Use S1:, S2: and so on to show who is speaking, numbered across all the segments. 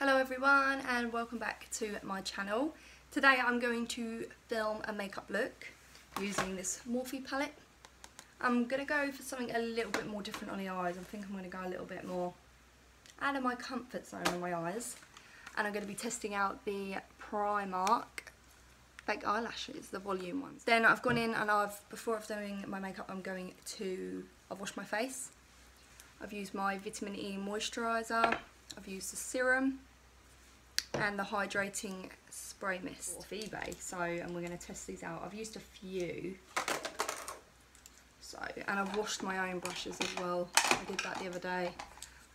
S1: Hello everyone and welcome back to my channel. Today I'm going to film a makeup look using this Morphe palette. I'm going to go for something a little bit more different on the eyes. I think I'm going to go a little bit more out of my comfort zone on my eyes. And I'm going to be testing out the Primark fake eyelashes, the volume ones. Then I've gone in and I've, before I've doing my makeup, I'm going to, I've washed my face. I've used my vitamin E moisturiser. I've used the serum and the hydrating spray mist off eBay. So, and we're going to test these out. I've used a few. So, and I've washed my own brushes as well. I did that the other day.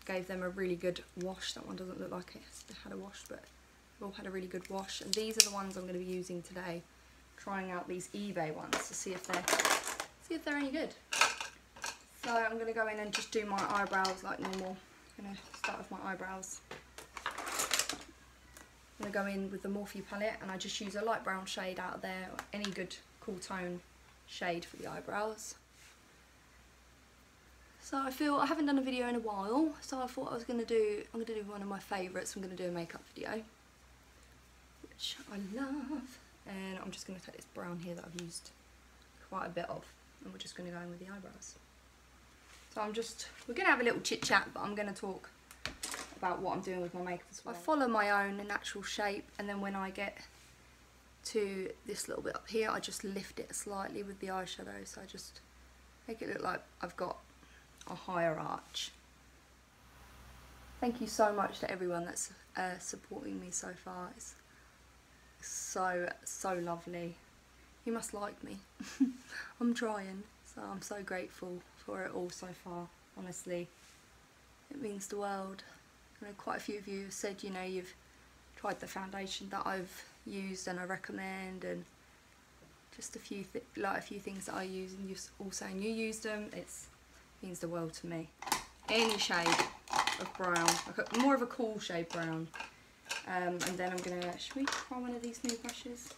S1: Gave them a really good wash. That one doesn't look like it had a wash, but all had a really good wash. And these are the ones I'm going to be using today. Trying out these eBay ones to see if they're see if they're any good. So I'm going to go in and just do my eyebrows like normal. I'm going to start with my eyebrows. I'm going to go in with the Morphe palette and I just use a light brown shade out of there. Any good cool tone shade for the eyebrows. So I feel I haven't done a video in a while, so I thought I was going to do, I'm going to do one of my favourites, I'm going to do a makeup video which I love. And I'm just going to take this brown here that I've used quite a bit of. And we're just going to go in with the eyebrows. So I'm just, we're going to have a little chit chat, but I'm going to talk about what I'm doing with my makeup as well. I follow my own natural shape and then when I get to this little bit up here, I just lift it slightly with the eyeshadow. So I just make it look like I've got a higher arch. Thank you so much to everyone that's uh, supporting me so far. It's so, so lovely. You must like me. I'm trying, so I'm so grateful for it all so far, honestly. It means the world. I know quite a few of you have said, you know, you've tried the foundation that I've used and I recommend and just a few like a few things that I use and you're all saying you use them, it means the world to me. Any shade of brown, more of a cool shade brown. Um, and then I'm gonna, should we try one of these new brushes?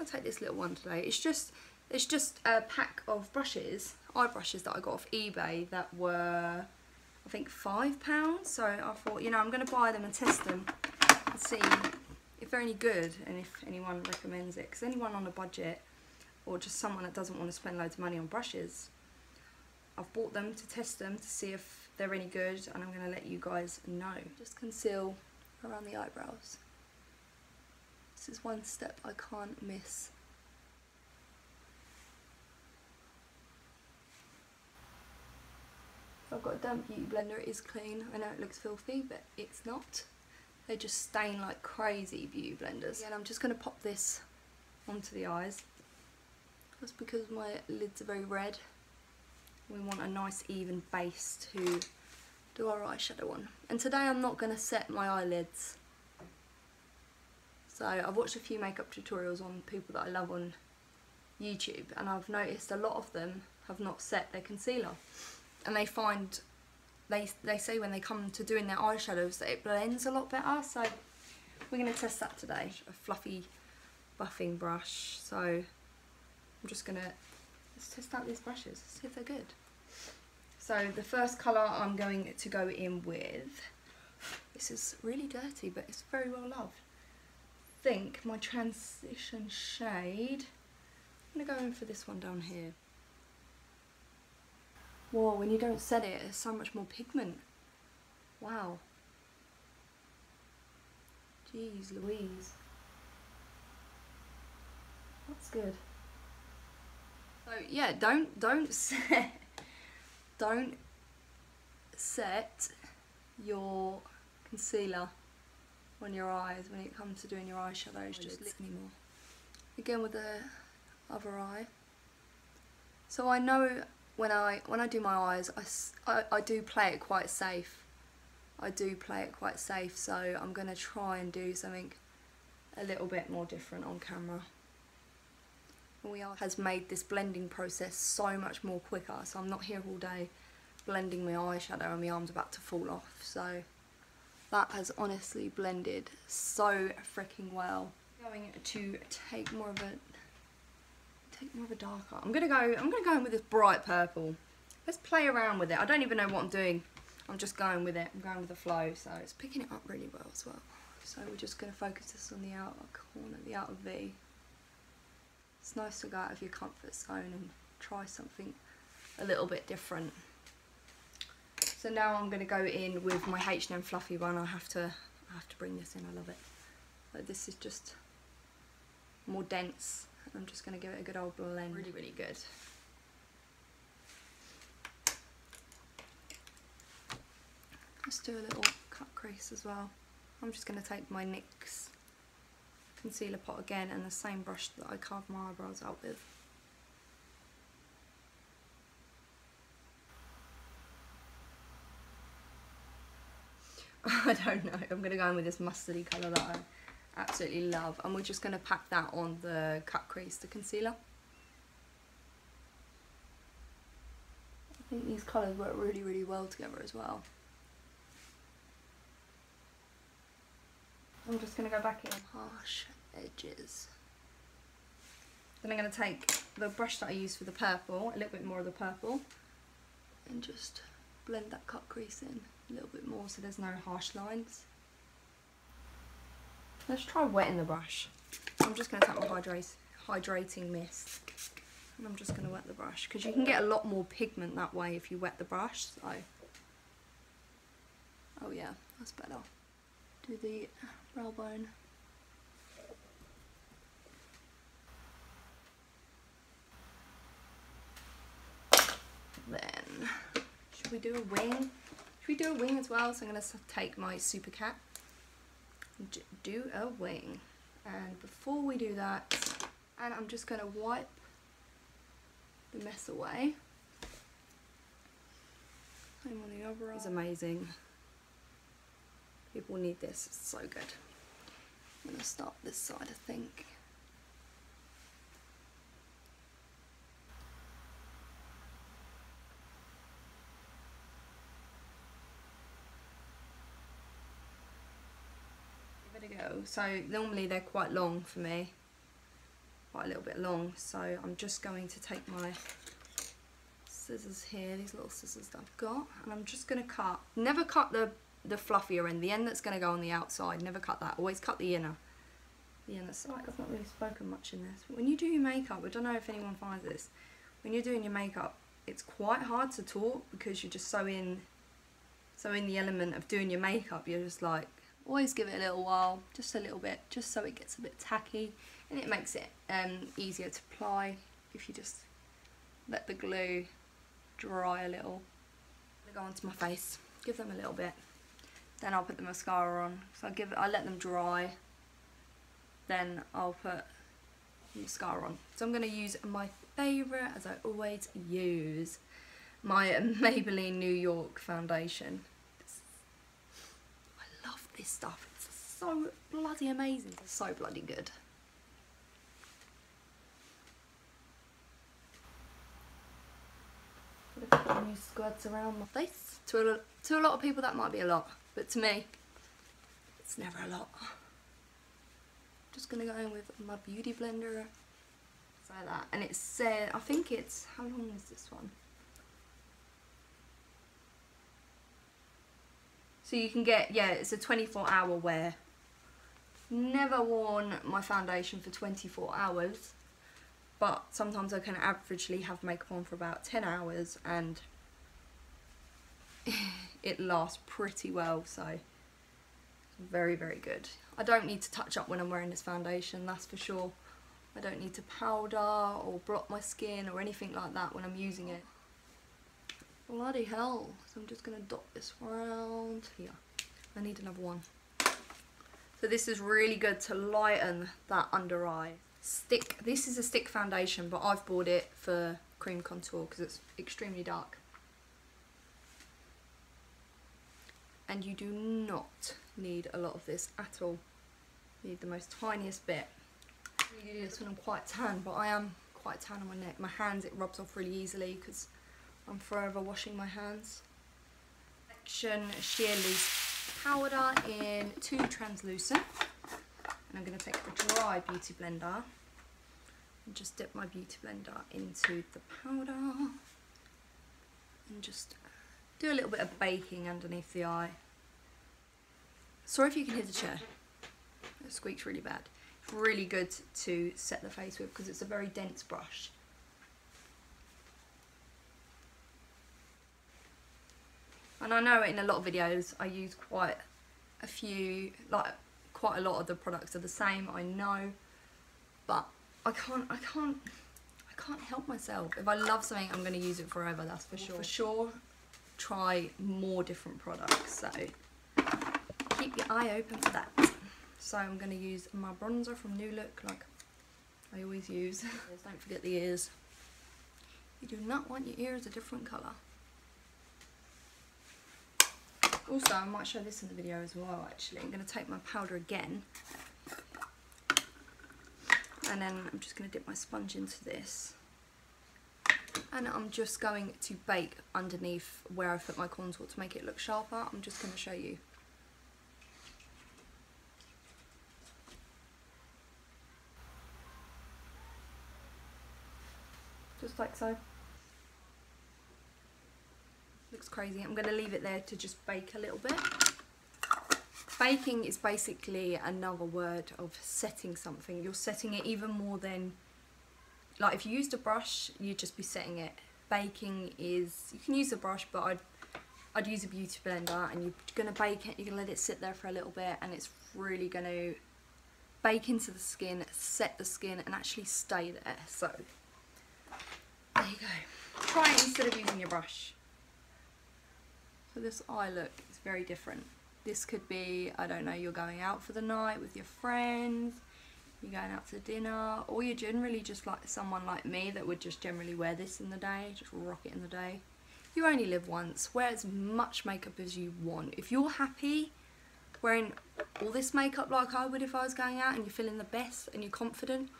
S1: I'll take this little one today. It's just, it's just a pack of brushes, eye brushes that I got off eBay that were, I think five pounds. So I thought, you know, I'm gonna buy them and test them and see if they're any good and if anyone recommends it. Because anyone on a budget or just someone that doesn't want to spend loads of money on brushes, I've bought them to test them to see if they're any good and I'm going to let you guys know. Just conceal around the eyebrows. This is one step I can't miss. I've got a damp beauty blender, it is clean. I know it looks filthy, but it's not. They just stain like crazy beauty blenders. And I'm just going to pop this onto the eyes. That's because my lids are very red. We want a nice even base to do our eyeshadow on. And today I'm not going to set my eyelids. So I've watched a few makeup tutorials on people that I love on YouTube and I've noticed a lot of them have not set their concealer. And they find, they, they say when they come to doing their eyeshadows that it blends a lot better. So we're going to test that today. A fluffy buffing brush. So I'm just going to, let's test out these brushes, see if they're good. So the first colour I'm going to go in with, this is really dirty but it's very well loved. I think my transition shade, I'm going to go in for this one down here. Whoa, when you don't set it, it's so much more pigment. Wow. Jeez Louise. That's good. So yeah, don't don't set don't set your concealer on your eyes when it comes to doing your eyeshadows just anymore. Again with the other eye. So I know when I when I do my eyes, I, I, I do play it quite safe. I do play it quite safe, so I'm going to try and do something a little bit more different on camera. We are has made this blending process so much more quicker, so I'm not here all day blending my eyeshadow and my arm's about to fall off, so that has honestly blended so freaking well. I'm going to take more of a take more of a darker. I'm gonna go I'm gonna go in with this bright purple. Let's play around with it. I don't even know what I'm doing. I'm just going with it. I'm going with the flow, so it's picking it up really well as well. So we're just going to focus this on the outer corner, the outer V. It's nice to go out of your comfort zone and try something a little bit different. So now I'm going to go in with my H&M Fluffy one. I have to, I have to bring this in. I love it. This is just more dense. I'm just going to give it a good old blend. Really, really good. Let's do a little cut crease as well. I'm just going to take my NYX concealer pot again and the same brush that I carved my eyebrows out with. I don't know, I'm going to go in with this mustardy colour that I absolutely love and we're just going to pack that on the cut crease, the concealer. I think these colours work really really well together as well. I'm just going to go back in harsh edges. Then I'm going to take the brush that I used for the purple, a little bit more of the purple, and just blend that cut crease in a little bit more so there's no harsh lines. Let's try wetting the brush. I'm just going to take my hydrate, hydrating mist and I'm just going to wet the brush because you can get a lot more pigment that way if you wet the brush. So, oh yeah, that's better. Do the brow bone. Then, should we do a wing? Should we do a wing as well? So I'm going to take my Super Cat do a wing. And before we do that, and I'm just going to wipe the mess away. Same on the eye. It's amazing. People need this, it's so good. I'm going to start this side I think. Give it a go. So normally they're quite long for me, quite a little bit long. So I'm just going to take my scissors here, these little scissors that I've got, and I'm just going to cut. Never cut the the fluffier end, the end that's going to go on the outside. Never cut that. Always cut the inner. The inner side. I've not really spoken much in this. But when you do your makeup, I don't know if anyone finds this. When you're doing your makeup, it's quite hard to talk because you're just so in, so in the element of doing your makeup. You're just like, always give it a little while, just a little bit, just so it gets a bit tacky. And it makes it um, easier to apply if you just let the glue dry a little. Go onto my face, give them a little bit. Then I'll put the mascara on. So I give I let them dry. Then I'll put mascara on. So I'm going to use my favourite, as I always use, my Maybelline New York foundation. This stuff. It's so bloody amazing. It's so bloody good. Few squirts around my face. To a, to a lot of people that might be a lot. But to me, it's never a lot. Just gonna go in with my beauty blender. Like that. And it said, I think it's, how long is this one? So you can get, yeah, it's a 24 hour wear. Never worn my foundation for 24 hours. But sometimes I can averagely have makeup on for about 10 hours and it lasts pretty well so very very good I don't need to touch up when I'm wearing this foundation that's for sure I don't need to powder or blot my skin or anything like that when I'm using it bloody hell so I'm just gonna dot this around here I need another one so this is really good to lighten that under eye stick this is a stick foundation but I've bought it for cream contour because it's extremely dark and you do not need a lot of this at all. You need the most tiniest bit. I do this when I'm quite tan, but I am quite tan on my neck. My hands, it rubs off really easily because I'm forever washing my hands. Collection Sheer Loose powder in two translucent. And I'm going to take a dry beauty blender and just dip my beauty blender into the powder and just do a little bit of baking underneath the eye. Sorry if you can hear the chair. It squeaks really bad. It's really good to set the face with because it's a very dense brush. And I know in a lot of videos I use quite a few, like quite a lot of the products are the same, I know, but I can't, I can't, I can't help myself. If I love something, I'm going to use it forever, that's for sure. For sure, try more different products, so keep your eye open for that. So I'm going to use my bronzer from New Look, like I always use. Don't forget the ears. You do not want your ears a different colour. Also, I might show this in the video as well, actually. I'm going to take my powder again. And then I'm just going to dip my sponge into this. And I'm just going to bake underneath where I put my contour to make it look sharper. I'm just going to show you. Just like so looks crazy. I'm going to leave it there to just bake a little bit. Baking is basically another word of setting something. You're setting it even more than, like if you used a brush, you'd just be setting it. Baking is, you can use a brush, but I'd, I'd use a beauty blender and you're going to bake it, you're going to let it sit there for a little bit and it's really going to bake into the skin, set the skin and actually stay there. So, there you go. Try it instead of using your brush. So this eye look is very different. This could be, I don't know, you're going out for the night with your friends, you're going out to dinner, or you're generally just like someone like me that would just generally wear this in the day, just rock it in the day. You only live once, wear as much makeup as you want. If you're happy wearing all this makeup like I would if I was going out and you're feeling the best and you're confident,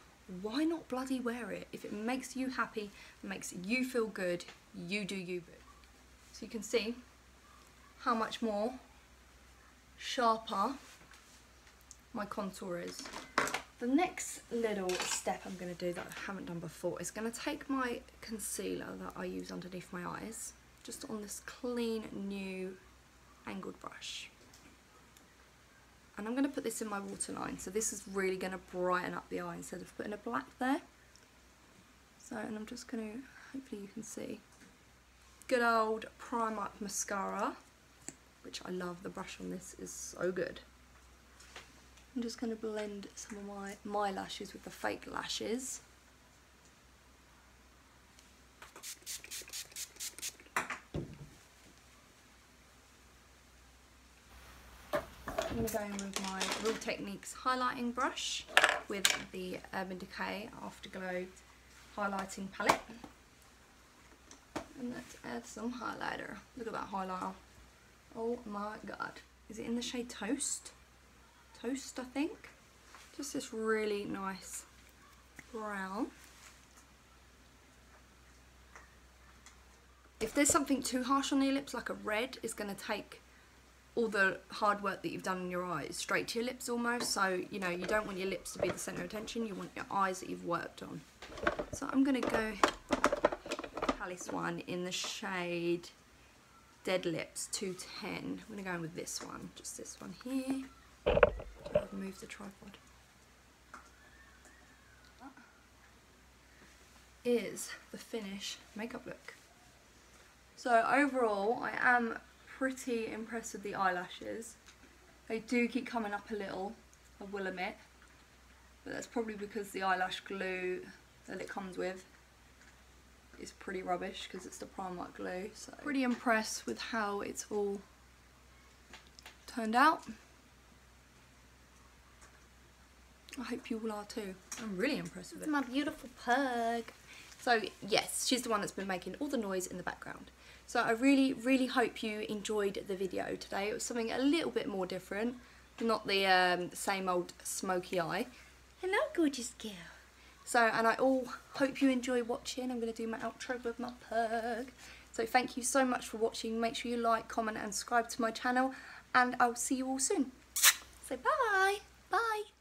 S1: why not bloody wear it? If it makes you happy, makes you feel good, you do you. So you can see how much more sharper my contour is. The next little step I'm going to do that I haven't done before is going to take my concealer that I use underneath my eyes, just on this clean new angled brush. And I'm going to put this in my waterline, so this is really going to brighten up the eye instead of putting a black there. So, and I'm just going to, hopefully you can see, good old Primark mascara which I love. The brush on this is so good. I'm just going to blend some of my, my lashes with the fake lashes. I'm going to go in with my Real Techniques highlighting brush with the Urban Decay Afterglow highlighting palette. And let's add some highlighter. Look at that highlighter. Oh my god. Is it in the shade Toast? Toast, I think. Just this really nice brown. If there's something too harsh on your lips, like a red, is going to take all the hard work that you've done in your eyes straight to your lips almost. So, you know, you don't want your lips to be the centre of attention. You want your eyes that you've worked on. So I'm going to go Palace one in the shade Dead Lips 210. I'm going to go in with this one, just this one here. I'll remove the tripod. Is the finish makeup look. So overall, I am pretty impressed with the eyelashes. They do keep coming up a little, I will admit. But that's probably because the eyelash glue that it comes with is pretty rubbish because it's the Primark glue. So pretty impressed with how it's all turned out. I hope you all are too. I'm really impressed with it. my beautiful pug. So yes, she's the one that's been making all the noise in the background. So I really, really hope you enjoyed the video today. It was something a little bit more different, not the um, same old smoky eye. Hello, gorgeous girl. So, and I all hope you enjoy watching. I'm going to do my outro with my pug. So thank you so much for watching. Make sure you like, comment and subscribe to my channel. And I'll see you all soon. So bye. Bye.